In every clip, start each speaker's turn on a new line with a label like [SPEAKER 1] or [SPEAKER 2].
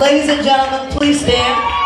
[SPEAKER 1] Ladies and gentlemen, please stand.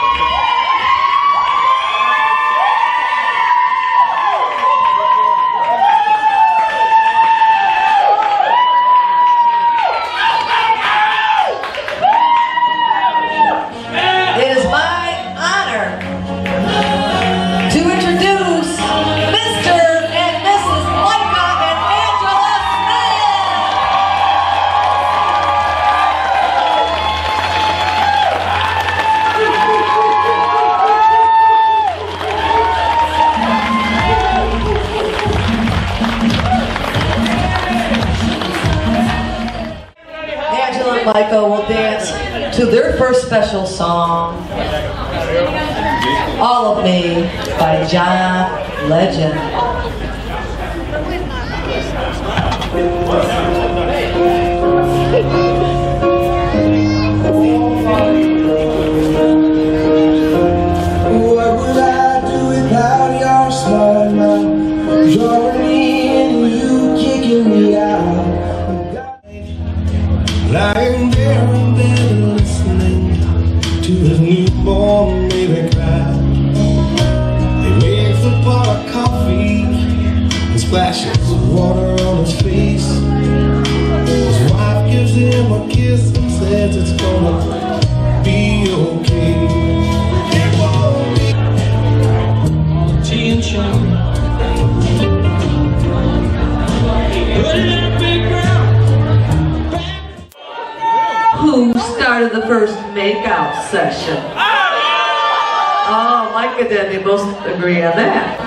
[SPEAKER 1] And Micah oh, will dance to their first special song, All of Me by John Legend.
[SPEAKER 2] His newborn baby cry. He wakes up on of coffee and splashes of water on his face. His wife gives him a kiss and says it's gonna
[SPEAKER 1] first makeout session? Ah! Oh, I Micah did. They both agree on that.